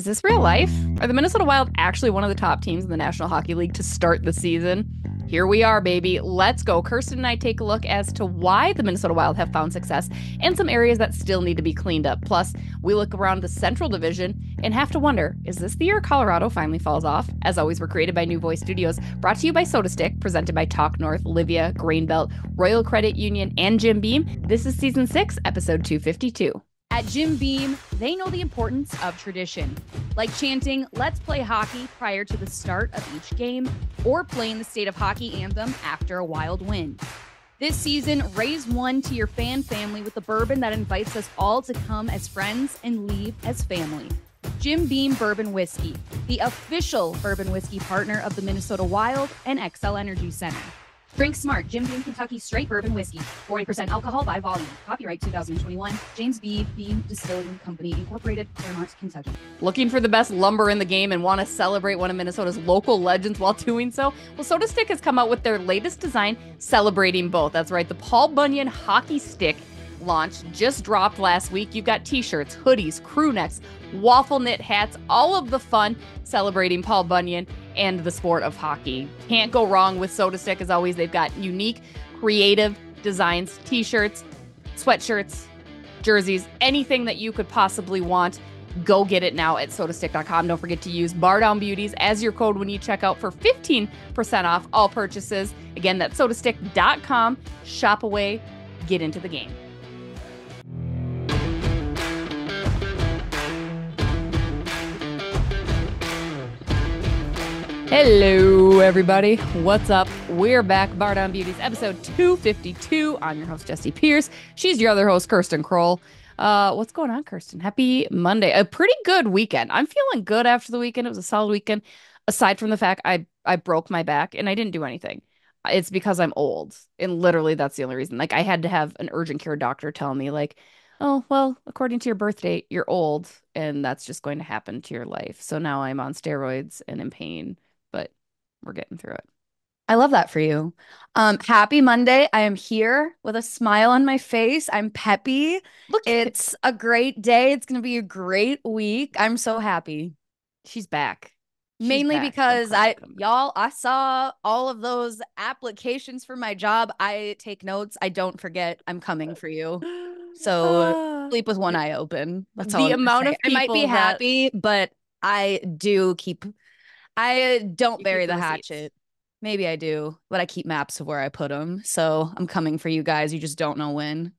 Is this real life? Are the Minnesota Wild actually one of the top teams in the National Hockey League to start the season? Here we are, baby. Let's go. Kirsten and I take a look as to why the Minnesota Wild have found success and some areas that still need to be cleaned up. Plus, we look around the Central Division and have to wonder is this the year Colorado finally falls off? As always, we're created by New Voice Studios, brought to you by SotaStick, presented by Talk North, Livea, Grainbelt, Royal Credit Union, and Jim Beam. This is season six, episode 252. At Jim Beam, they know the importance of tradition, like chanting, let's play hockey prior to the start of each game, or playing the state of hockey anthem after a wild win. This season, raise one to your fan family with a bourbon that invites us all to come as friends and leave as family. Jim Beam Bourbon Whiskey, the official bourbon whiskey partner of the Minnesota Wild and Xcel Energy Center. Drink smart. Jim Beam Kentucky Straight Bourbon Whiskey. 40% alcohol by volume. Copyright 2021. James B. Beam Distilling Company, Incorporated, Clermont, Kentucky. Looking for the best lumber in the game and want to celebrate one of Minnesota's local legends while doing so? Well, SotaStick has come out with their latest design celebrating both. That's right, the Paul Bunyan Hockey Stick launch just dropped last week. You've got t shirts, hoodies, crew necks, waffle knit hats, all of the fun celebrating Paul Bunyan and the sport of hockey. Can't go wrong with SotaStick. As always, they've got unique, creative designs, t shirts, sweatshirts, jerseys, anything that you could possibly want. Go get it now at sotastick.com. Don't forget to use Bardown Beauties as your code when you check out for 15% off all purchases. Again, that's sotastick.com. Shop away, get into the game. Hello, everybody. What's up? We're back. Bardown Beauties, episode 252. I'm your host, Jessi Pierce. She's your other host, Kirsten Krull. Uh, what's going on, Kirsten? Happy Monday. A pretty good weekend. I'm feeling good after the weekend. It was a solid weekend, aside from the fact I, I broke my back and I didn't do anything. It's because I'm old. And literally, that's the only reason. Like, I had to have an urgent care doctor tell me, like, oh, well, according to your birth date, you're old, and that's just going to happen to your life. So now I'm on steroids and in pain we're getting through it. I love that for you. Um, happy Monday. I am here with a smile on my face. I'm peppy. Look, it's a great day. It's going to be a great week. I'm so happy. She's back. She's Mainly back. because I y'all I saw all of those applications for my job. I take notes. I don't forget. I'm coming for you. So uh, sleep with one eye open. That's all. The I'm amount of I might be that... happy, but I do keep I don't bury the hatchet. Maybe I do, but I keep maps of where I put them. So I'm coming for you guys. You just don't know when.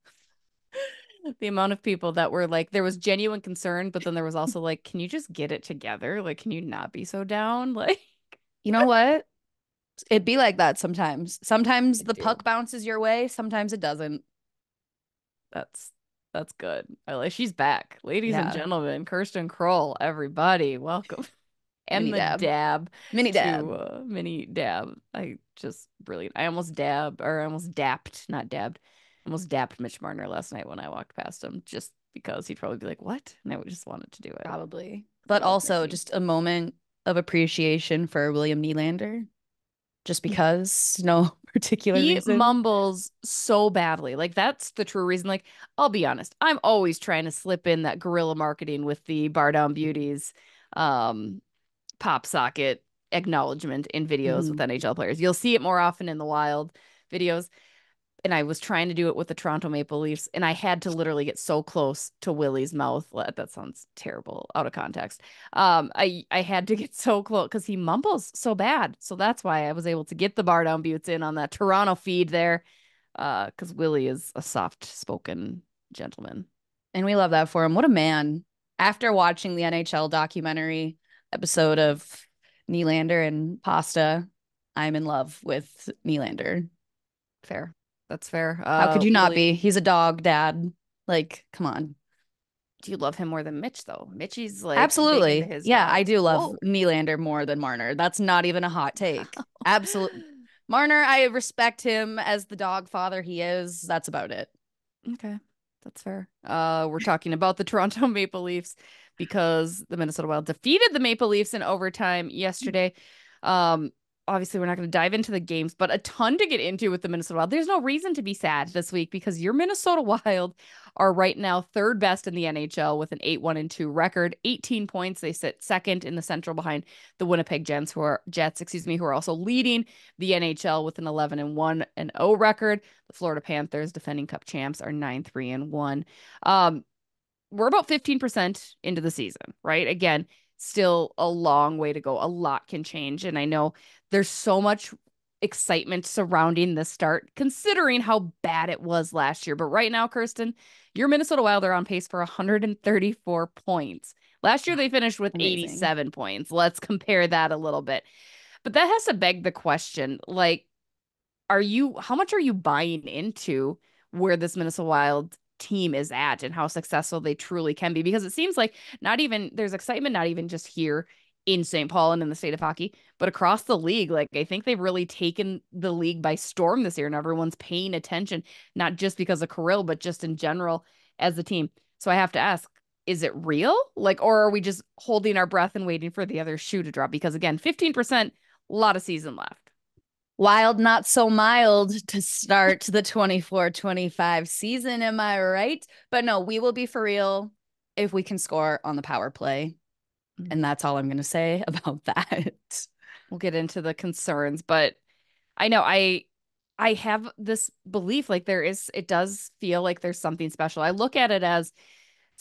the amount of people that were like, there was genuine concern, but then there was also like, can you just get it together? Like, can you not be so down? Like, you know what? It'd be like that sometimes. Sometimes I the do. puck bounces your way, sometimes it doesn't. That's that's good. I like she's back. Ladies yeah. and gentlemen, Kirsten Krull, everybody, welcome and mini the dab. dab. Mini dab. To, uh, mini dab. I just brilliant. I almost dabbed or I almost dapped, not dabbed. Almost dapped Mitch Marner last night when I walked past him just because he'd probably be like, What? And I would just wanted to do it. Probably. But also just a moment of appreciation for William Nylander. Just because no particular he reason. mumbles so badly. Like that's the true reason. Like, I'll be honest, I'm always trying to slip in that guerrilla marketing with the Bardown Beauties um pop socket acknowledgement in videos mm-hmm. with NHL players. You'll see it more often in the wild videos. And I was trying to do it with the Toronto Maple Leafs, and I had to literally get so close to Willie's mouth. That sounds terrible out of context. Um, I I had to get so close because he mumbles so bad. So that's why I was able to get the bar down buttes in on that Toronto feed there. Uh, because Willie is a soft spoken gentleman. And we love that for him. What a man. After watching the NHL documentary, episode of Nylander and pasta, I'm in love with Nylander. Fair. That's fair. Uh, How could you not be? He's a dog dad. Like, come on. Do you love him more than Mitch though? Mitchy's like absolutely. Yeah, dog. I do love Whoa. Nylander more than Marner. That's not even a hot take. absolutely. Marner, I respect him as the dog father he is. That's about it. Okay. That's fair. Uh, we're talking about the Toronto Maple Leafs because the Minnesota Wild defeated the Maple Leafs in overtime yesterday. Um, obviously we're not going to dive into the games, but a ton to get into with the Minnesota Wild. There's no reason to be sad this week because your Minnesota Wild are right now third best in the NHL with an 8-1 and 2 record, 18 points. They sit second in the Central behind the Winnipeg Jets who are Jets, excuse me, who are also leading the NHL with an 11 and 1 and 0 record. The Florida Panthers, defending cup champs, are 9-3 and 1. Um we're about 15% into the season, right? Again, still a long way to go. A lot can change. And I know there's so much excitement surrounding the start, considering how bad it was last year. But right now, Kirsten, your Minnesota Wild are on pace for 134 points. Last year, they finished with Amazing. 87 points. Let's compare that a little bit. But that has to beg the question like, are you, how much are you buying into where this Minnesota Wild team is at and how successful they truly can be because it seems like not even there's excitement not even just here in St. Paul and in the state of hockey, but across the league. Like I think they've really taken the league by storm this year and everyone's paying attention, not just because of Kirill, but just in general as a team. So I have to ask, is it real? Like, or are we just holding our breath and waiting for the other shoe to drop? Because again, 15%, a lot of season left wild, not so mild to start the 24 25 season. Am I right? But no, we will be for real if we can score on the power play. And mm-hmm. that's all I'm going to say about that. We'll get into the concerns, but I know I I have this belief like there is it does feel like there's something special. I look at it as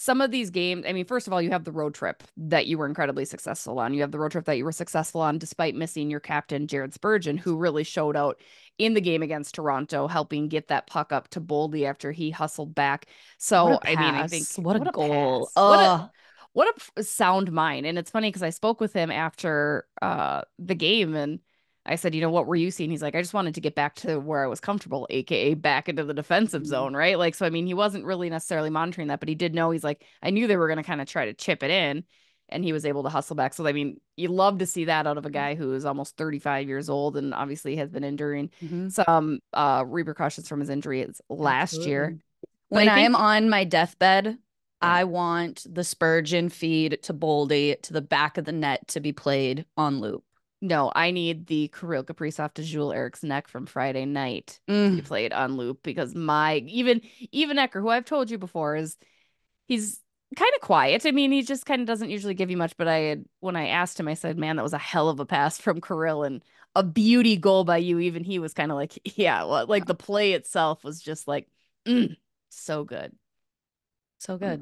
some of these games, I mean, first of all, you have the road trip that you were incredibly successful on. You have the road trip that you were successful on despite missing your captain, Jared Spurgeon, who really showed out in the game against Toronto, helping get that puck up to Boldy after he hustled back. So, I mean, I think what a what goal. A what a, what a sound mind. And it's funny because I spoke with him after uh, the game and I said, you know, what were you seeing? He's like, I just wanted to get back to where I was comfortable, aka back into the defensive mm-hmm. zone, right? Like, so I mean, he wasn't really necessarily monitoring that, but he did know he's like, I knew they were going to kind of try to chip it in, and he was able to hustle back. So I mean, you love to see that out of a guy who is almost 35 years old and obviously has been enduring mm-hmm. some uh repercussions from his injuries last Absolutely. year. When I, think- I am on my deathbed, I want the Spurgeon feed to Boldy to the back of the net to be played on loop. No, I need the Kirill Kaprizov to Joel Eriksson Ek from Friday night mm. be played on loop because my even even Ecker, who I've told you before, is he's kind of quiet. I mean, he just kind of doesn't usually give you much. But I had when I asked him, I said, "Man, that was a hell of a pass from Kirill and a beauty goal by you." Even he was kind of like, "Yeah, well, like the play itself was just like, mm, so good, so good."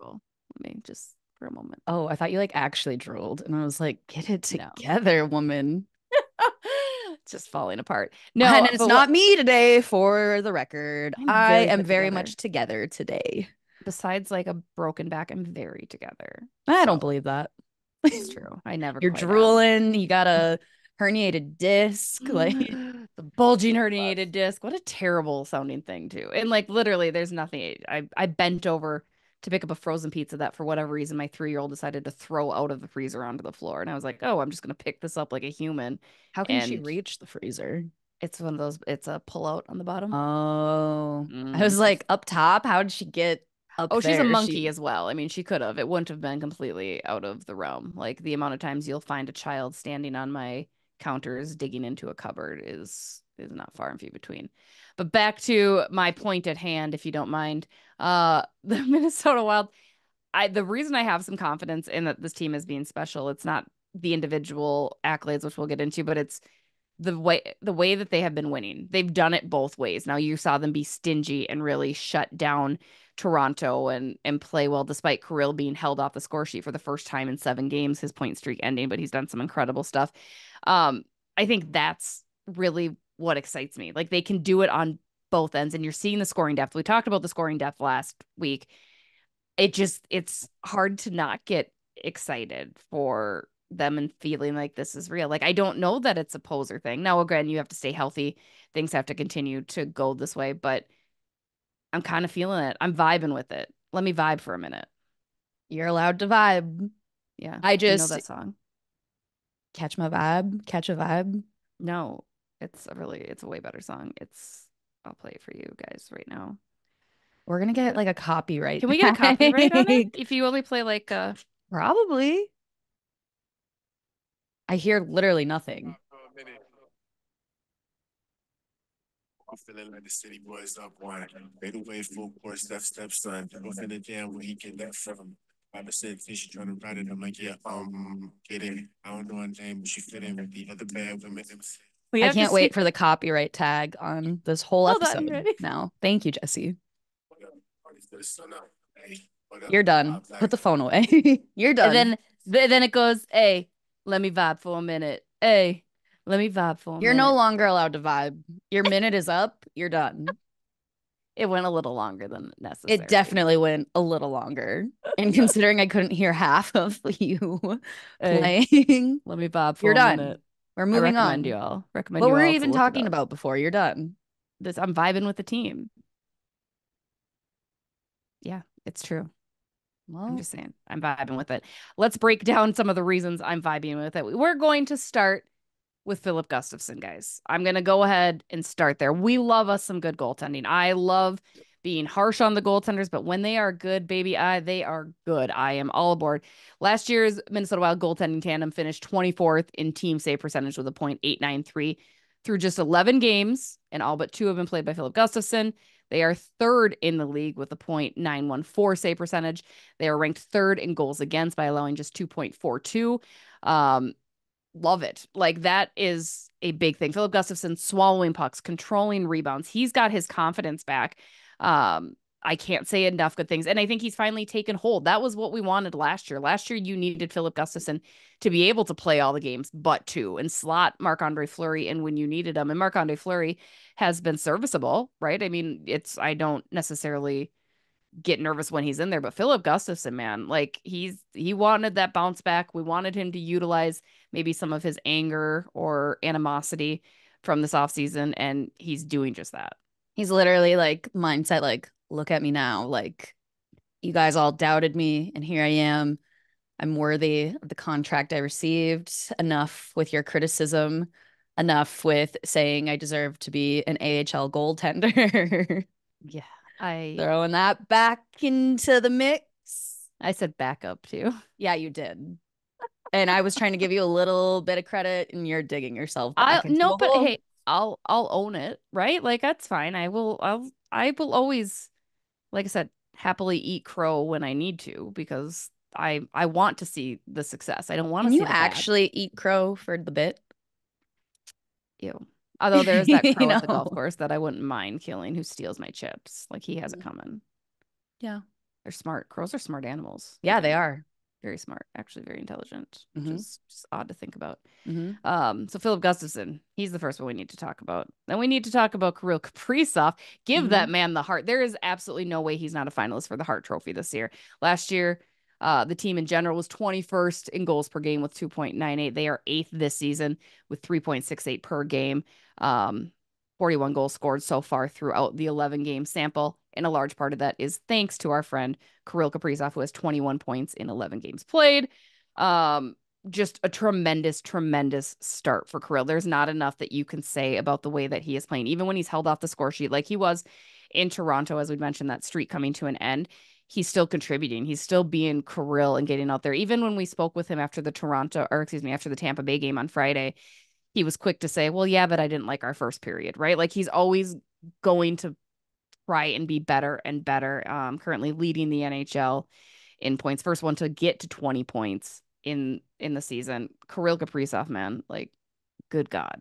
Let me just for a moment. Oh, I thought you like actually drooled. And I was like, get it together, no. woman. just falling apart. No, and uh, it's not what... me today for the record. I am very together. much together today. Besides like a broken back, I'm very together. I so. don't believe that. It's true. I never You're drooling, you got a herniated disc, like the bulging herniated disc. What a terrible sounding thing too. And like literally there's nothing I I bent over to pick up a frozen pizza that for whatever reason my three year old decided to throw out of the freezer onto the floor. And I was like, oh, I'm just gonna pick this up like a human. How can and she reach the freezer? It's one of those. It's a pull out on the bottom. Oh, mm. I was like up top. How did she get up? Oh, there? she's a monkey she... as well. I mean, she could have. It wouldn't have been completely out of the realm. Like the amount of times you'll find a child standing on my counters digging into a cupboard is is not far and few between. But back to my point at hand, if you don't mind uh the Minnesota Wild I the reason I have some confidence in that this team is being special it's not the individual accolades which we'll get into but it's the way the way that they have been winning. They've done it both ways. Now you saw them be stingy and really shut down Toronto and and play well despite Kirill being held off the score sheet for the first time in 7 games, his point streak ending, but he's done some incredible stuff. Um I think that's really what excites me. Like they can do it on both ends and you're seeing the scoring depth. We talked about the scoring depth last week. It just it's hard to not get excited for them and feeling like this is real. Like I don't know that it's a poser thing. Now again, you have to stay healthy. Things have to continue to go this way, but I'm kind of feeling it. I'm vibing with it. Let me vibe for a minute. You're allowed to vibe. Yeah. I just know that song. Catch my vibe. Catch a vibe. No, it's a really it's a way better song. It's I'll play it for you guys right now. We're gonna get like a copyright. Can we get a copyright on it? If you only play like uh probably. I hear literally nothing. I'm feeling like the city boys up one. Made away full course, step, step, son. I'm finna jam where he get that from. Mama said, think she trying to ride it. I'm like, yeah, um, get it. I don't know her name, but she fit in with the other bad women. I can't wait for the copyright tag on this whole Hold episode ready? now. Thank you, Jessi. the sun up. Hey, what up? You're done. Put the phone away. You're done. And then then it goes, hey, let me vibe for a minute. Hey, let me vibe for a You're minute. no longer allowed to vibe. Your minute is up. You're done. It went a little longer than necessary. It definitely went a little longer. And considering I couldn't hear half of you Hey, playing, let me vibe for You're a done. minute. We're I moving recommend on. you all. Recommend What you were we even talking about before? You're done. This I'm vibing with the team. Yeah, it's true. Well, I'm just saying, I'm vibing with it. Let's break down some of the reasons I'm vibing with it. We're going to start with Filip Gustavsson, guys. I'm going to go ahead and start there. We love us some good goaltending. I love being harsh on the goaltenders, but when they are good, baby, I they are good. I am all aboard. Last year's Minnesota Wild goaltending tandem finished 24th in team save percentage with a .893 through just 11 games, and all but two have been played by Filip Gustavsson. They are third in the league with a .914 save percentage. They are ranked third in goals against by allowing just 2.42. Um, love it. Like that is a big thing. Filip Gustavsson swallowing pucks, controlling rebounds. He's got his confidence back. Um, I can't say enough good things. And I think he's finally taken hold. That was what we wanted last year. Last year, you needed Filip Gustavsson to be able to play all the games but two and slot Marc Andre Fleury in when you needed him. And Marc Andre Fleury has been serviceable, right? I mean, it's, I don't necessarily get nervous when he's in there, but Filip Gustavsson, man, like he's, he wanted that bounce back. We wanted him to utilize maybe some of his anger or animosity from this offseason, and he's doing just that. He's literally like mindset, like, look at me now. Like, you guys all doubted me, and here I am. I'm worthy of the contract I received. Enough with your criticism. Enough with saying I deserve to be an AHL goaltender. Yeah. I Throwing that back into the mix. I said backup too. Yeah, you did. And I was trying to give you a little bit of credit, and you're digging yourself I no, but hole. hey, I'll I'll own it, right? Like that's fine. I will I'll I will always, like I said, happily eat crow when I need to because I I want to see the success. I don't want to see you actually eat crow for the bit? Ew. Although there's that You crow at the golf course that I wouldn't mind killing who steals my chips. Like he has it Mm. coming. Yeah. They're smart. Crows are smart animals. Yeah, they are. Very smart. Actually, very intelligent, which is just odd to think about. hmm Um, so Filip Gustavsson, he's the first one we need to talk about. Then we need to talk about Kirill Kaprizov. Give Mm-hmm. that man the Hart. There is absolutely no way he's not a finalist for the Hart Trophy this year. Last year, uh, the team in general was 21st in goals per game with 2.98. They are eighth this season with 3.68 per game. Um, 41 goals scored so far throughout the 11 game sample. And a large part of that is thanks to our friend Kirill Kaprizov, who has 21 points in 11 games played. Um, just a tremendous, tremendous start for Kirill. There's not enough that you can say about the way that he is playing, even when he's held off the score sheet like he was in Toronto, as we mentioned, that streak coming to an end. He's still contributing. He's still being Kirill and getting out there. Even when we spoke with him after the Toronto, or excuse me, after the Tampa Bay game on Friday, he was quick to say, Well, yeah, but I didn't like our first period, right? Like he's always going to try and be better and better. Um, currently leading the NHL in points. First one to get to 20 points in in the season. Kirill Kaprizov, man, like good God.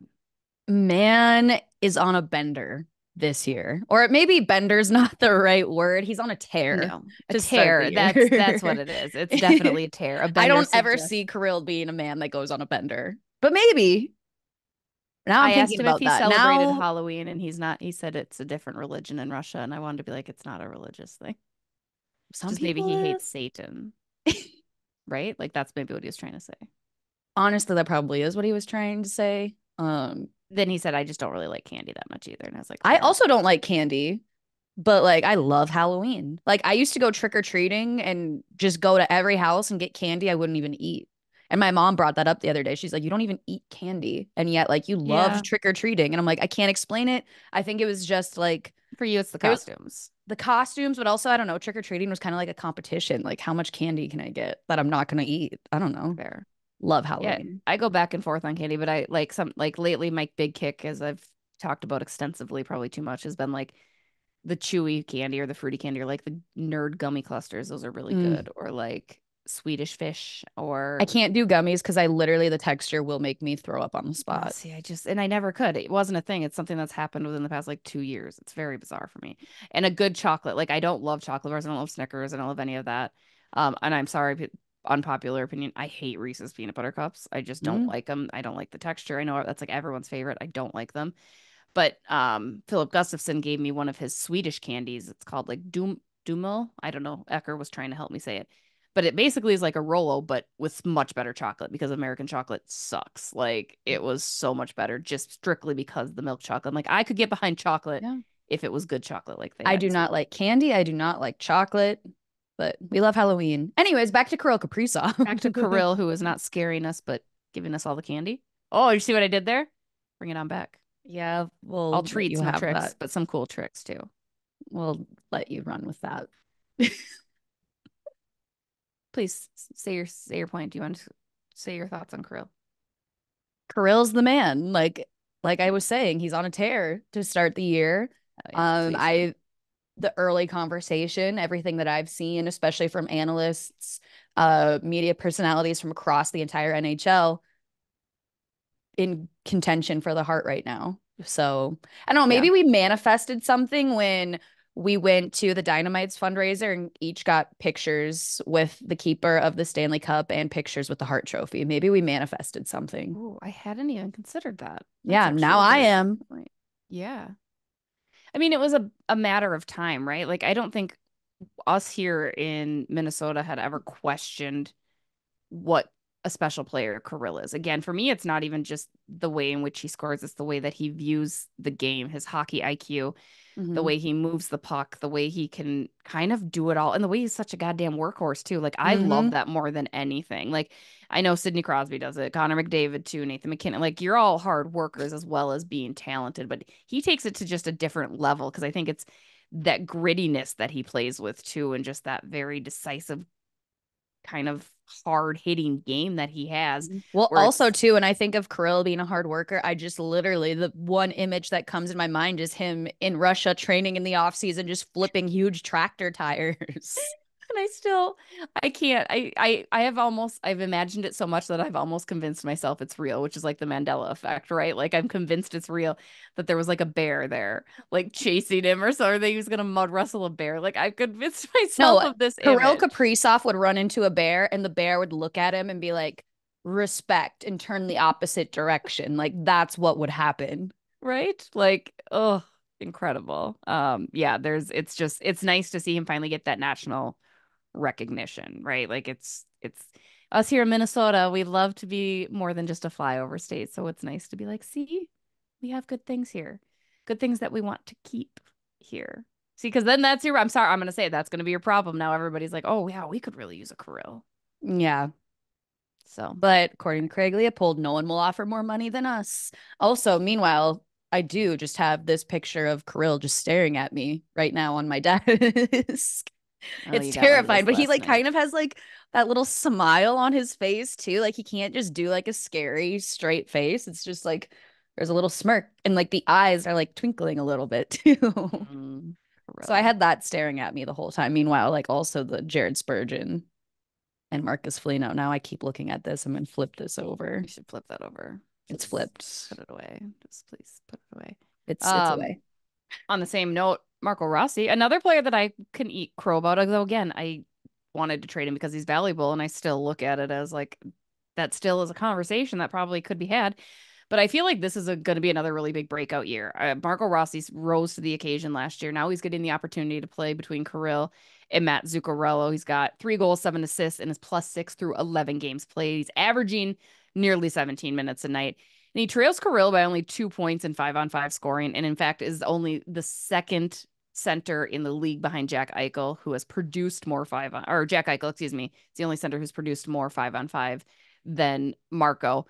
Man is on a bender this year, or it maybe bender's not the right word. He's on a tear. No, a tear. That's that's what it is. It's definitely a tear. A I don't ever see Kirill being a man that goes on a bender, but maybe. Now I'm I asked him about if he that. celebrated Now, Halloween, and he's not. He said it's a different religion in Russia, and I wanted to be like, it's not a religious thing. some Just maybe he people- hates Satan, right? Like that's maybe what he was trying to say. Honestly, that probably is what he was trying to say. Um, Then he said, I just don't really like candy that much either, and I was like, I also don't like candy, but like I love Halloween. Like I used to go trick or treating and just go to every house and get candy I wouldn't even eat. And my mom brought that up the other day. She's like, "You don't even eat candy, and yet like you love Yeah. trick or treating." And I'm like, I can't explain it. I think it was just like for you, it's the was- costumes. the costumes, but also I don't know. Trick or treating was kind of like a competition. Like, how much candy can I get that I'm not gonna eat? I don't know. Fair. Love Yeah, Halloween. I go back and forth on candy, but I like some like lately. My big kick is I've talked about extensively, probably too much, has been like the chewy candy or the fruity candy or like the nerd gummy clusters. Those are really Mm. good. Or like Swedish fish or I can't do gummies because I literally the texture will make me throw up on the Oh, spot. see, I just and I never could. It wasn't a thing. It's something that's happened within the past like two years. It's very bizarre for me. And a good chocolate, like I don't love chocolate bars. I don't love Snickers. I don't love any of that. Um, and I'm sorry, unpopular opinion. I hate Reese's peanut butter cups. I just don't Mm. like them. I don't like the texture. I know that's like everyone's favorite. I don't like them. But um, Filip Gustavsson gave me one of his Swedish candies. It's called like Doom Dumel. I don't know. Ecker was trying to help me say it. But it basically is like a Rolo, but with much better chocolate because American chocolate sucks. Like it was so much better just strictly because of the milk chocolate. I'm like, I could get behind chocolate Yeah. if it was good chocolate like I do not like candy. I do not like chocolate, but we love Halloween. Anyways, back to Kirill Kaprizov. Back to Kirill, who is not scaring us, but giving us all the candy. Oh, you see what I did there? Bring it on back. yeah, we'll All let treats you and have tricks, that. but some cool tricks too. We'll let you run with that. Please say your say your point. Do you want to say your thoughts on Kirill? Kirill's the man. Like like I was saying, he's on a tear to start the year. Oh, yeah, Um, please. I the early conversation, everything that I've seen, especially from analysts, uh, media personalities from across the entire NHL, in contention for the Hart right now. So I don't know, Yeah. maybe we manifested something when we went to the Dynamites fundraiser and each got pictures with the keeper of the Stanley Cup and pictures with the Hart Trophy. Maybe we manifested something. Ooh, I hadn't even considered that. That's yeah, now I am. point. Yeah. I mean, it was a, a matter of time, right? Like, I don't think us here in Minnesota had ever questioned what a special player Kirill is. Again, for me, it's not even just the way in which he scores, it's the way that he views the game, his hockey IQ, the Mhm. way he moves the puck, the way he can kind of do it all, and the way he's such a goddamn workhorse too. Like I love Mhm. that more than anything. Like I know Sidney Crosby does it, Connor McDavid too, Nathan MacKinnon. Like you're all hard workers as well as being talented, but he takes it to just a different level because I think it's that grittiness that he plays with too, and just that very decisive kind of hard hitting game that he has. Mm-hmm. Well, also too, and I think of Kirill being a hard worker, I just literally the one image that comes in my mind is him in Russia training in the off season, just flipping huge tractor tires. And I still I can't I I I have almost I've imagined it so much that I've almost convinced myself it's real, which is like the Mandela effect, right? Like I'm convinced it's real that there was like a bear there, like chasing him or something. he was gonna mud wrestle a bear. Like I've convinced myself of this Kirill. Kaprizov would run into a bear, and the bear would look at him and be like, "Respect," and turn the opposite direction. Like that's what would happen. right? Like, oh, incredible. Um, yeah, there's it's just it's nice to see him finally get that national recognition, right? Like it's it's us here in Minnesota, we love to be more than just a flyover state. So it's nice to be like, see, we have good things here. Good things that we want to keep here. See, because then that's your I'm sorry, I'm gonna say it, that's gonna be your problem. Now everybody's like, oh yeah, we could really use a Kirill. Yeah, So but according to Craig Leipold, no one will offer more money than us. Also, meanwhile. I do just have this picture of Kirill just staring at me right now on my desk. Oh, it's you got one of terrifying, but he like night. kind of has like that little smile on his face too. Like he can't just do like a scary straight face. It's just like there's a little smirk and like the eyes are like twinkling a little bit too. Mm, so I had that staring at me the whole time. Meanwhile, like also the Jared Spurgeon and Marcus Foligno. Now I keep looking at this. I'm gonna flip this over. You should flip that over. It's flipped. Put it away. Just please put it away. It's it's Um, away. On the same note, Marco Rossi, another player that I can eat crow about, although again, I wanted to trade him because he's valuable, and I still look at it as like that still is a conversation that probably could be had. But I feel like this is going to be another really big breakout year. Uh, Marco Rossi rose to the occasion last year. Now he's getting the opportunity to play between Kirill and Mats Zuccarello. He's got three goals, seven assists, and is plus six through 11 games played. He's averaging nearly 17 minutes a night. And he trails Kirill by only two points in five on five scoring. And in fact, is only the second center in the league behind Jack Eichel, who has produced more five on, or Jack Eichel, excuse me. It's the only center who's produced more five on five than Marco.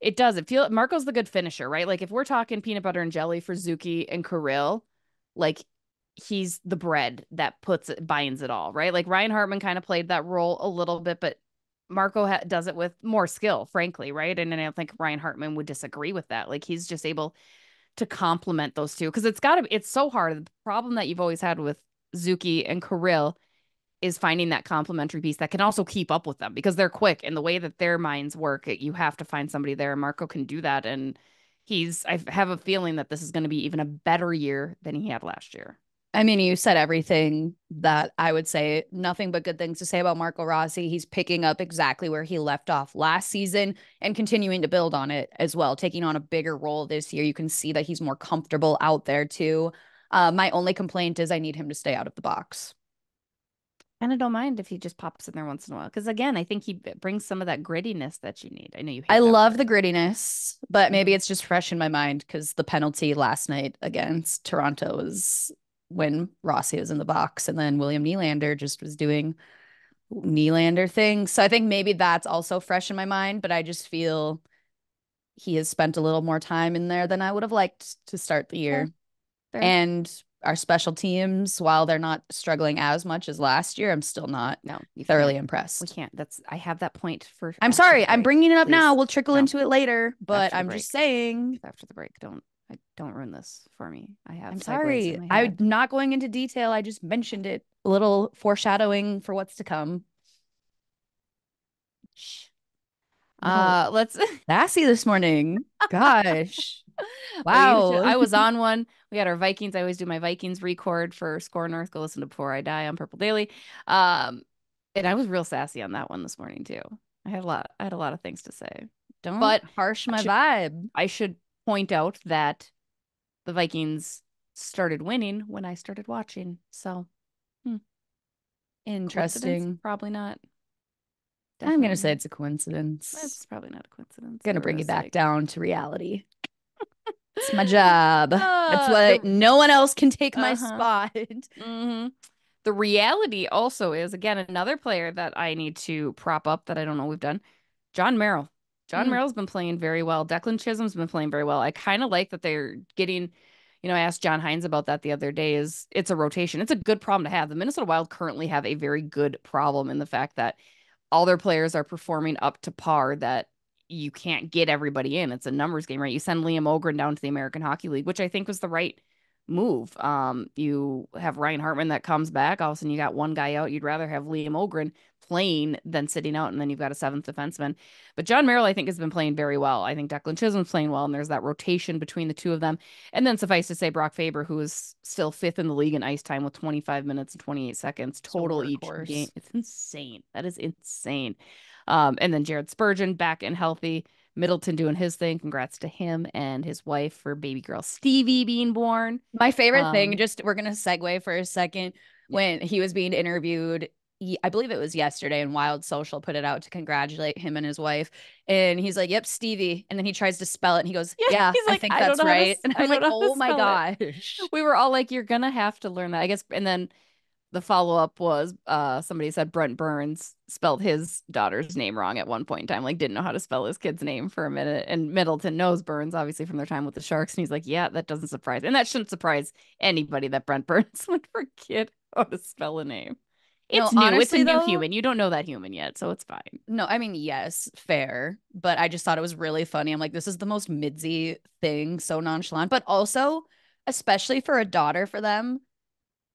It does. It feel Marco's the good finisher, right? Like if we're talking peanut butter and jelly for Zuki and Kirill, like he's the bread that puts it binds it all, right? Like Ryan Hartman kind of played that role a little bit, but Marco ha- does it with more skill, frankly, right? And, and I don't think Ryan Hartman would disagree with that. Like he's just able to complement those two because it's got to it's so hard. The problem that you've always had with Zuki and Kirill is finding that complementary piece that can also keep up with them because they're quick and the way that their minds work, you have to find somebody there. Marco can do that and he's I have a feeling that this is going to be even a better year than he had last year. I mean, you said everything that I would say. Nothing but good things to say about Marco Rossi. He's picking up exactly where he left off last season and continuing to build on it as well, taking on a bigger role this year. You can see that he's more comfortable out there too. Uh, my only complaint is I need him to stay out of the box. And I don't mind if he just pops in there once in a while. Because again, I think he brings some of that grittiness that you need. I know you. I love word. the grittiness, but maybe it's just fresh in my mind because the penalty last night against Toronto was when Rossi was in the box, and then William Nylander just was doing Nylander things. So I think maybe that's also fresh in my mind. But I just feel he has spent a little more time in there than I would have liked to start the year. Fair. Fair. And our special teams, while they're not struggling as much as last year, I'm still not no thoroughly impressed. We can't. That's I have that point for. I'm sorry. I'm bringing it up Please. now. We'll trickle no. into it later, but I'm break. just saying after the break. Don't I don't ruin this for me. I have. I'm sorry. I'm not going into detail. I just mentioned it. A little foreshadowing for what's to come. Shh. Uh, let's sassy this morning. Gosh. Wow. I was on one. We had our Vikings. I always do my Vikings record for Score North. Go listen to Before I Die on Purple Daily. Um, and I was real sassy on that one this morning too. I had a lot. I had a lot of things to say. Don't but harsh my I should, vibe. I should point out that the Vikings started winning when I started watching. So, hmm. interesting. Probably not. Definitely. I'm gonna say it's a coincidence. It's probably not a coincidence. Gonna bring you back down to reality. it's my job. Uh, That's why the, no one else can take my uh-huh. spot. Mm-hmm. The reality also is again another player that I need to prop up that I don't know we've done. Jon Merrill. Jon mm. Merrill's been playing very well. Declan Chisholm's been playing very well. I kind of like that they're getting. You know, I asked John Hynes about that the other day. Is it's a rotation? It's a good problem to have. The Minnesota Wild currently have a very good problem in the fact that all their players are performing up to par. That you can't get everybody in. It's a numbers game, right? You send Liam Ohgren down to the American Hockey League, which I think was the right move. Um, you have Ryan Hartman that comes back. All of a sudden, you got one guy out. You'd rather have Liam Ohgren playing than sitting out, and then you've got a seventh defenseman. But Jon Merrill, I think, has been playing very well. I think Declan Chisholm's playing well, and there's that rotation between the two of them. And then suffice to say, Brock Faber, who is still fifth in the league in ice time with 25 minutes and 28 seconds total each game. It's insane. That is insane. Um, and then Jared Spurgeon back and healthy. Middleton doing his thing. Congrats to him and his wife for baby girl Stevie being born. My favorite um, thing, just we're gonna segue for a second. When he was being interviewed, I believe it was yesterday, and Wild Social put it out to congratulate him and his wife. And he's like, "Yep, Stevie." And then he tries to spell it, and he goes, "Yeah, yeah I think I that's right." To, and I'm like, "Oh my gosh!" It. We were all like, "You're gonna have to learn that." I guess. And then the follow up was uh somebody said Brent Burns spelled his daughter's name wrong at one point in time, like didn't know how to spell his kid's name for a minute. And Middleton knows Burns obviously from their time with the Sharks, and he's like, yeah, that doesn't surprise, and that shouldn't surprise anybody that Brent Burns would forget how to spell a name. It's no, new. Honestly, it's a new though, human. You don't know that human yet, so it's fine. No, I mean, yes, fair. But I just thought it was really funny. I'm like, this is the most midsy thing, so nonchalant, but also, especially for a daughter for them,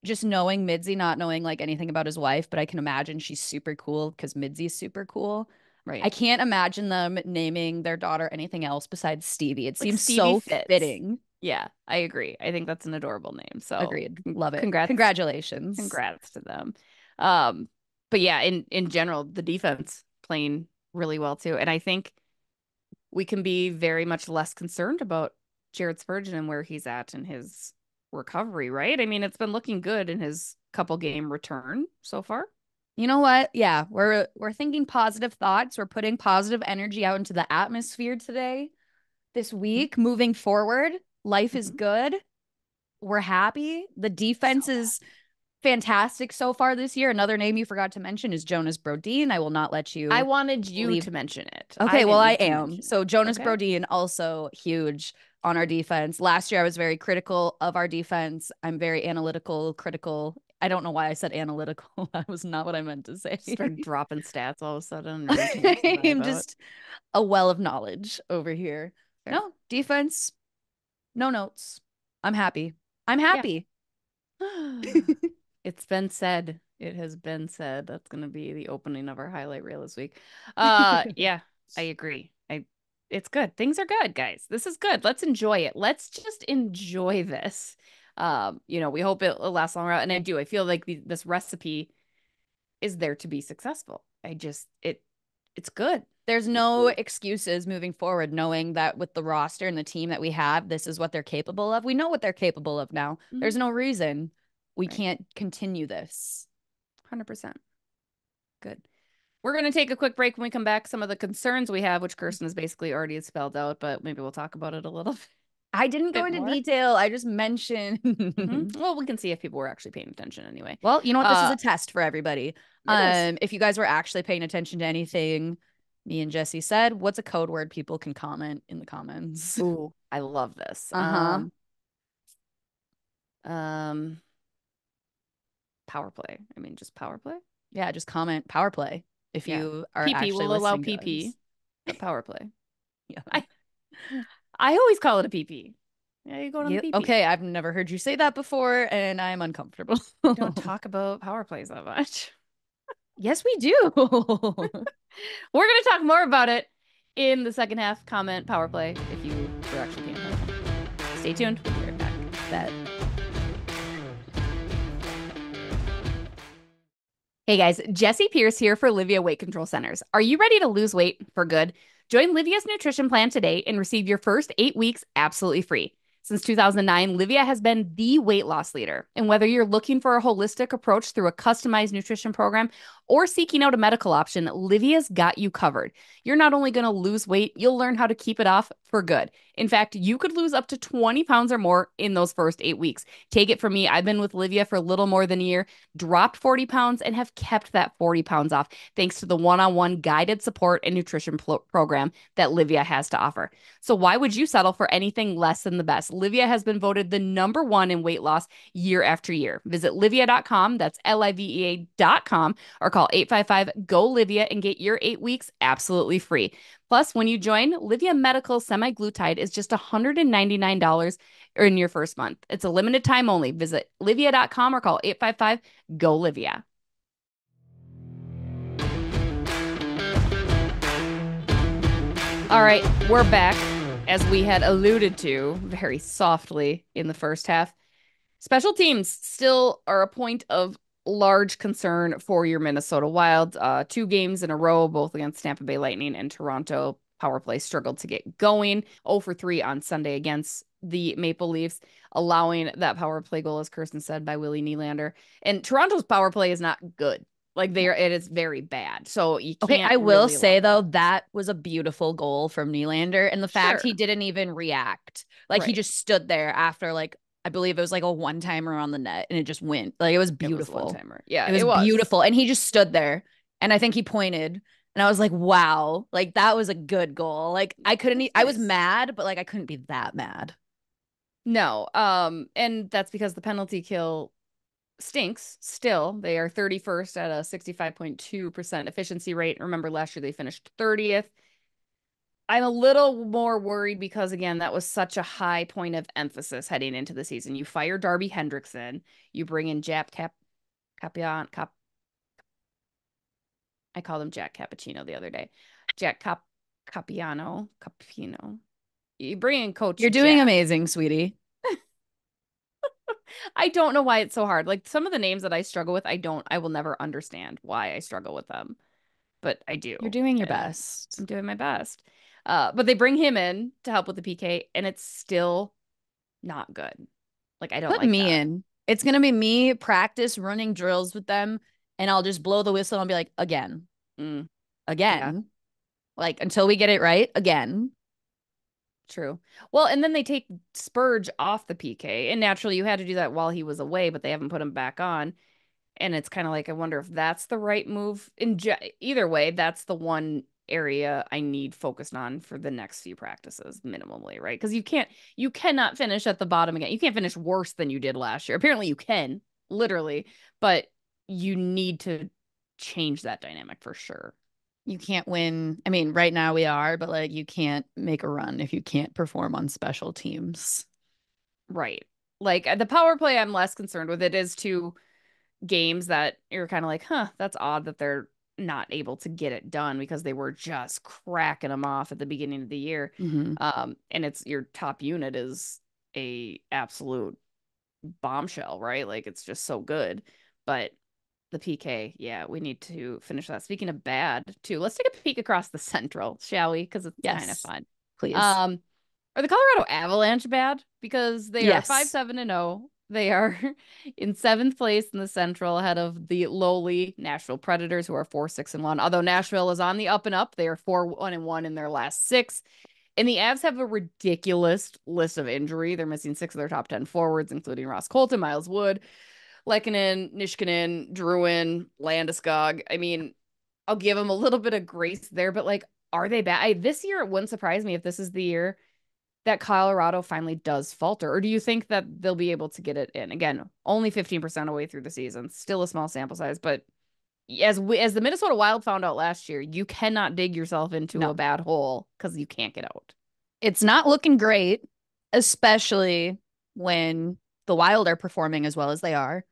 just knowing Midzi, not knowing like anything about his wife, but I can imagine she's super cool because Midzi's super cool. Right. I can't imagine them naming their daughter anything else besides Stevie. It like seems Stevie so fits. fitting. Yeah, I agree. I think that's an adorable name. So agreed. Love it. Congrats. Congratulations. Congrats to them. Um, but yeah, in in general, the defense playing really well too. And I think we can be very much less concerned about Jared Spurgeon and where he's at in his recovery, right? I mean, it's been looking good in his couple game return so far. You know what? Yeah, we're we're thinking positive thoughts. We're putting positive energy out into the atmosphere today. This mm-hmm. week, moving forward, life mm-hmm. is good. We're happy. The defense so is fantastic so far this year. Another name you forgot to mention is Jonas Brodin. I will not let you. I wanted you leave. to mention it. Okay, I well, I am. So Jonas okay. Brodin also huge on our defense. Last year, I was very critical of our defense. I'm very analytical, critical. I don't know why I said analytical. that was not what I meant to say. Start dropping stats all of a sudden. I'm just a well of knowledge over here. Fair. No, defense, No notes. I'm happy. I'm happy. it's been said. It has been said. That's going to be the opening of our highlight reel this week. Uh, yeah, I agree. I, it's good. Things are good, guys. This is good. Let's enjoy it. Let's just enjoy this. Um, you know, we hope it lasts longer. And I do. I feel like the, this recipe is there to be successful. I just it, it's good. There's no excuses moving forward, knowing that with the roster and the team that we have, this is what they're capable of. We know what they're capable of now. Mm-hmm. There's no reason we right. can't continue this. 100%. Good. We're going to take a quick break when we come back. Some of the concerns we have, which Kirsten has basically already spelled out, but maybe we'll talk about it a little bit. I didn't go into more. detail. I just mentioned. mm-hmm. Well, we can see if people were actually paying attention anyway. Well, you know what? This uh, is a test for everybody. Um, if you guys were actually paying attention to anything me and Jessi said, what's a code word people can comment in the comments? Ooh, I love this. Uh-huh. Um, um power play. I mean, just power play. Yeah, just comment power play if yeah. you are PP will allow PP. Power play. yeah. I I always call it a PP. Yeah, you go on yep. PP. Okay, I've never heard you say that before, and I'm uncomfortable. don't talk about power plays that much. yes, we do. We're gonna talk more about it in the second half. Comment power play if you were actually paying attention. Stay tuned. We'll be right back. That. Hey guys, Jessi Pierce here for Livea Weight Control Centers. Are you ready to lose weight for good? Join Livea's nutrition plan today and receive your first eight weeks absolutely free. Since 2009, Livea has been the weight loss leader. And whether you're looking for a holistic approach through a customized nutrition program or seeking out a medical option, Livea's got you covered. You're not only going to lose weight, you'll learn how to keep it off for good. In fact, you could lose up to 20 pounds or more in those first eight weeks. Take it from me, I've been with Livea for a little more than a year, dropped 40 pounds, and have kept that 40 pounds off thanks to the one on one guided support and nutrition program that Livea has to offer. So, why would you settle for anything less than the best? Livea has been voted the number one in weight loss year after year. Visit livea.com, that's L I V E A.com, or call Call 855 GO Livea and get your eight weeks absolutely free. Plus, when you join, Livea Medical Semaglutide is just $199 in your first month. It's a limited time only. Visit livea.com or call 855 GO Livea. All right, we're back. As we had alluded to very softly in the first half, special teams still are a point of large concern for your Minnesota Wild. Uh, two games in a row, both against Tampa Bay Lightning and Toronto. Power play struggled to get going. 0 for 3 on Sunday against the Maple Leafs, allowing that power play goal, as Kirsten said, by Willie Nylander. And Toronto's power play is not good. Like they are, it is very bad. So you okay. I will really say though that. that was a beautiful goal from Nylander, and the fact sure. he didn't even react, like right. he just stood there after like I believe it was like a one timer on the net and it just went. Like it was beautiful. It was yeah. It was, it was beautiful. And he just stood there and I think he pointed and I was like, wow, like that was a good goal. Like I couldn't, I was mad, but like I couldn't be that mad. No. Um, and that's because the penalty kill stinks still. They are 31st at a 65.2% efficiency rate. Remember last year they finished 30th. I'm a little more worried because again, that was such a high point of emphasis heading into the season. You fire Darby Hendrickson, you bring in Jack Cap Capian Cap I called him Jack Cappuccino the other day. Jack Cap Capiano Capino. You bring in coach. You're doing Jack. amazing, sweetie. I don't know why it's so hard. Like some of the names that I struggle with, I don't I will never understand why I struggle with them. But I do. You're doing your best. I'm doing my best. Uh, but they bring him in to help with the PK, and it's still not good. Like I don't put like me that. in. It's gonna be me practice running drills with them, and I'll just blow the whistle and I'll be like, again, mm. again, yeah. like until we get it right again. True. Well, and then they take Spurge off the PK, and naturally you had to do that while he was away, but they haven't put him back on. And it's kind of like I wonder if that's the right move. In je- either way, that's the one area I need focused on for the next few practices minimally, right? Because you can't you cannot finish at the bottom again. You can't finish worse than you did last year. Apparently you can, literally, but you need to change that dynamic for sure. You can't win. I mean, right now we are, but like you can't make a run if you can't perform on special teams. Right. Like uh, the power play, I'm less concerned with. It is two games that you're kind of like, huh, that's odd that they're not able to get it done because they were just cracking them off at the beginning of the year. Mhm. Um, and it's your top unit is a absolute bombshell, right? Like it's just so good. But the PK, yeah, we need to finish that. Speaking of bad, too, let's take a peek across the central, shall we? Because it's kind of fun. Please. Um, are the Colorado Avalanche bad? Because they Yes. are five seven and zero. They are in seventh place in the Central, ahead of the lowly Nashville Predators, who are four six and one. Although Nashville is on the up and up, they are four one and one in their last six. And the Avs have a ridiculous list of injury. They're missing six of their top ten forwards, including Ross Colton, Miles Wood, Lehkonen, Nishkanen, Drouin, Landeskog. I mean, I'll give them a little bit of grace there, but like, are they bad? I, this year, it wouldn't surprise me if this is the year that Colorado finally does falter. Or do you think that they'll be able to get it in? Again, only 15% away through the season, still a small sample size, but as we, as the Minnesota Wild found out last year, you cannot dig yourself into No. a bad hole because you can't get out. it's not looking great, especially when the Wild are performing as well as they are.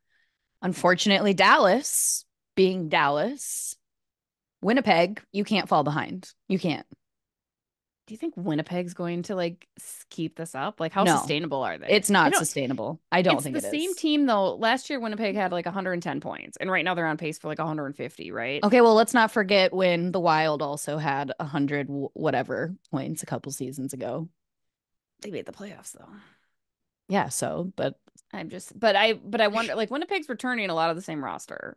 Unfortunately, Dallas, being Dallas, Winnipeg, you can't fall behind. You can't. Do you think Winnipeg's going to like keep this up? Like, how No. sustainable are they? It's not don't- sustainable. I don't it's think the it same is. team though. Last year, Winnipeg had like 110 points, and right now they're on pace for like 150. Right? Okay, well, let's not forget when the Wild also had hundred whatever points a couple seasons ago. They made the playoffs though. Yeah, so but I'm just, but I, but I wonder, like Winnipeg's returning a lot of the same roster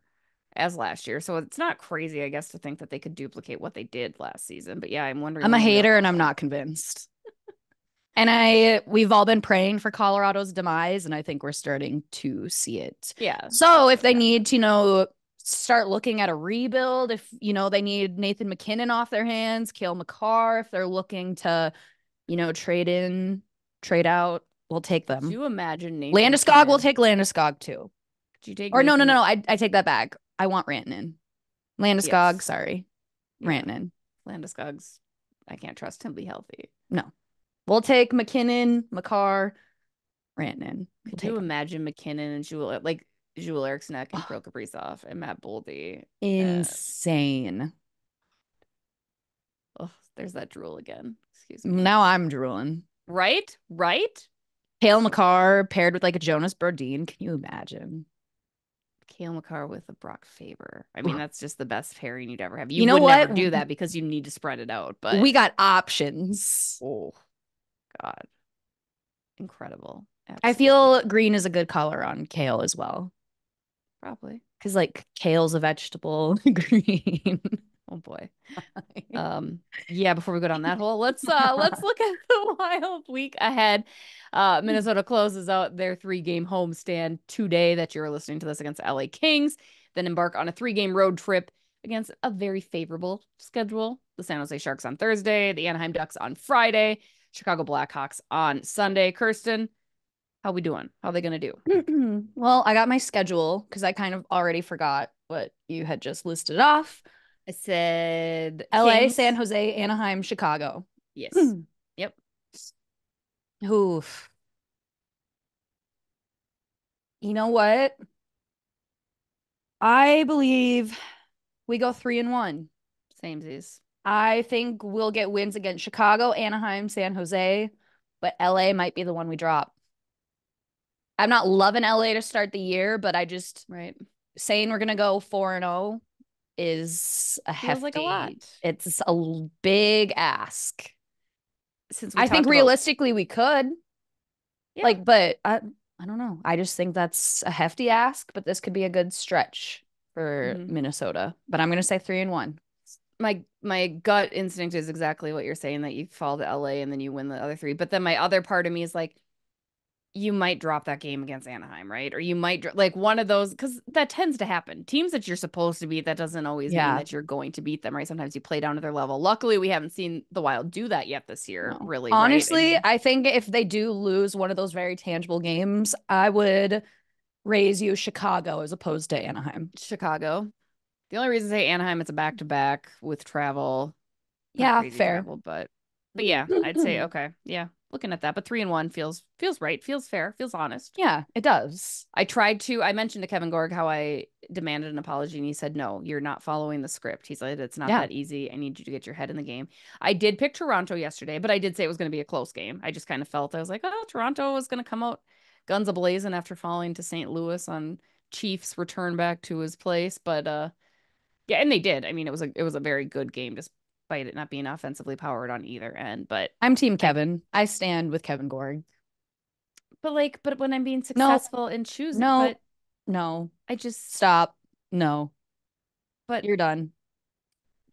as last year, so it's not crazy, I guess, to think that they could duplicate what they did last season. But yeah, I'm wondering. I'm a hater and I'm not convinced. and I we've all been praying for Colorado's demise, and I think we're starting to see it. Yeah. So if they need to, you know, start looking at a rebuild, if you know they need Nathan MacKinnon off their hands, Cale Makar, if they're looking to, you know, trade in, trade out, we'll take Could them. you imagine Nathan Landeskog will take Landeskog too. Could you take? Or no, no, no, no. I, I take that back. I want Rantanen. Landeskog, Yes. sorry. Yeah, Rantanen. Landeskog's. I can't trust him to be healthy. No. We'll take MacKinnon, Makar, Rantanen. We'll Could you imagine MacKinnon and Joel like Joel Eriksson and Oh. Kirill Kaprizov and Matt Boldy? Uh, insane. Oh, there's that drool again. Excuse me. Now I'm drooling. Right? Right? Cale Makar paired with like a Jonas Brodin. Can you imagine? Cale Makar with a Brock Faber. I mean, that's just the best pairing you'd ever have. You, You know would never what? do that because you need to spread it out. But we got options. oh God. Incredible. I feel green is a good color on kale as well. probably. Because like kale's a vegetable. green. Oh boy. Um, yeah, before we go down that hole, let's uh let's look at the wild week ahead. Uh Minnesota closes out their three-game homestand today that you're listening to this against LA Kings, then embark on a three-game road trip against a very favorable schedule. The San Jose Sharks on Thursday, the Anaheim Ducks on Friday, Chicago Blackhawks on Sunday. Kirsten, how we doing? How are they gonna do? well, I got my schedule because I kind of already forgot what you had just listed off. I said LA, Kings. San Jose, Anaheim, Chicago. Yes. Yep. Oof. You know what? I believe we go three and one. Samesies. I think we'll get wins against Chicago, Anaheim, San Jose, but LA might be the one we drop. I'm not loving LA to start the year, but I just Right. saying we're gonna go four and zero is a Feels hefty. like a lot. It's a big ask. Since we I think about- realistically we could, Yeah. like, but I I don't know. I just think that's a hefty ask, but this could be a good stretch for Mhm. Minnesota. But I'm gonna say three and one. my my gut instinct is exactly what you're saying that you fall to LA and then you win the other three. But then my other part of me is like, you might drop that game against Anaheim, right? Or you might dr- like one of those because that tends to happen. Teams that you're supposed to beat, that doesn't always Yeah. mean that you're going to beat them, right? Sometimes you play down to their level. Luckily, we haven't seen the Wild do that yet this year, No. really. Honestly, mean, I think if they do lose one of those very tangible games, I would raise you Chicago as opposed to Anaheim. Chicago. The only reason I say Anaheim, it's a back to back with travel. Not Yeah, fair. travel, but but yeah, I'd say okay. Yeah, looking at that. But three and one feels feels right, feels fair, feels honest. Yeah, it does. I tried to. I mentioned to Kevin Gorg how I demanded an apology, and he said, "No, you're not following the script." He said, "It's not Yeah. that easy. I need you to get your head in the game." I did pick Toronto yesterday, but I did say it was going to be a close game. I just kind of felt I was like, "Oh, Toronto was going to come out guns a blazing after falling to St. Louis on Chiefs return back to his place." But uh, yeah, and they did. I mean, it was a it was a very good game, despite it not being offensively powered on either end. But I'm Team Kevin. I stand with Kevin Gorg. but like, but when I'm being No. successful in choosing, No. but No, I just stop. No, but you're done.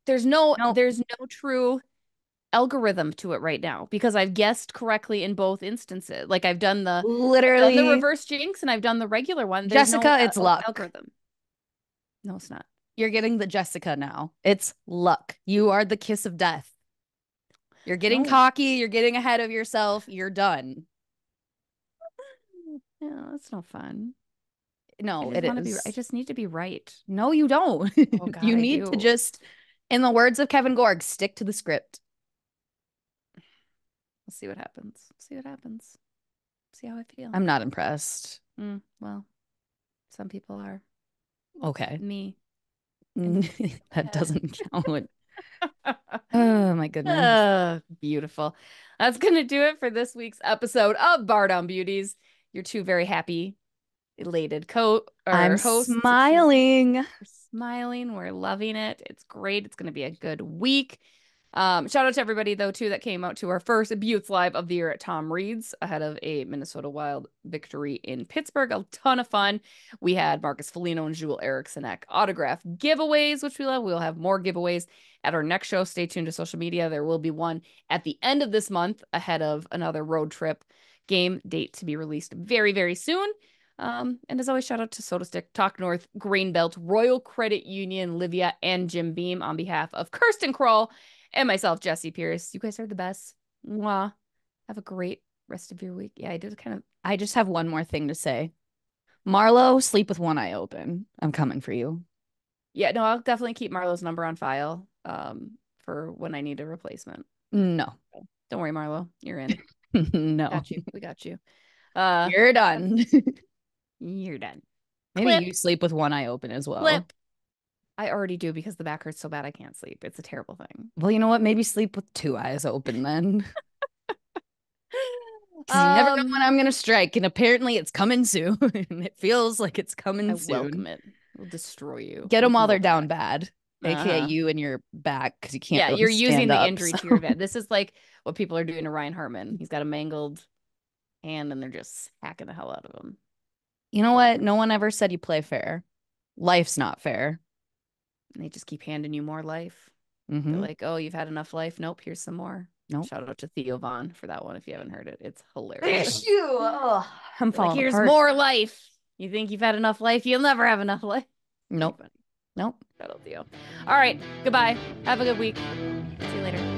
there's no No. there's no true algorithm to it right now because I've guessed correctly in both instances. Like I've done the I've done Literally, the reverse jinx and I've done the regular one. There's no Jessica, it's al- luck. algorithm. No, it's not. You're getting the Jessica now. It's luck. You are the kiss of death. You're getting No. cocky. You're getting ahead of yourself. You're done. Yeah, that's no fun. No, I just. Be, I just need to be right. No, you don't. Oh, God, you need to just, in the words of Kevin Gorg, stick to the script. We'll see what happens. See what happens. See how I feel. I'm not impressed. Mm, well, some people are. Okay. Me. that doesn't count. Oh my goodness. Ah, beautiful. That's going to do it for this week's episode of Bardown Beauties. You're two very happy, elated co or I'm hosts. smiling. We're smiling. We're loving it. It's great. It's going to be a good week. Um, shout out to everybody though too that came out to our first Buttes live of the year at Tom Reid's ahead of a Minnesota Wild victory in Pittsburgh. A ton of fun. We had Marcus Foligno and Joel Eriksson autograph giveaways, which we love. We'll have more giveaways at our next show. Stay tuned to social media. There will be one at the end of this month ahead of another road trip game date to be released very, very soon. Um, and as always, shout out to SotaStick, Talk North, Grain Belt, Royal Credit Union, Livea, and Jim Beam on behalf of Kirsten Krull and myself, Jessi Pierce. You guys are the best. Mwah. Have a great rest of your week. Yeah, I did kind of. I just have one more thing to say. Marlo, sleep with one eye open. I'm coming for you. Yeah, no, I'll definitely keep Marlo's number on file um, for when I need a replacement. No, Don't worry, Marlo. You're in. no. Got you. We got you. Uh, You're done. you're done. Maybe Clip. you sleep with one eye open as well. Flip. I already do because the back hurts so bad I can't sleep. It's a terrible thing. Well, you know what? Maybe sleep with two eyes open then. 'Cause you never know Um, when I'm gonna strike, and apparently it's coming soon. and it feels like it's coming I soon. welcome it. We'll destroy you. Get them while they're down bad, aka Uh-huh. you and your back, because you can't. yeah, really you're using stand the injury so- to your advantage. This is like what people are doing to Ryan Hartman. He's got a mangled hand and they're just hacking the hell out of him. You know what? No one ever said you play fair. Life's not fair. And they just keep handing you more life. Mhm. They're like, oh, you've had enough life. Nope, here's some more. Nope. Shout out to Theo Von for that one if you haven't heard it. It's hilarious. you. Oh, I'm Like, falling here's apart. more life. You think you've had enough life? You'll never have enough life. Nope. Nope. Shout out Theo. All right. Goodbye. Have a good week. See you later.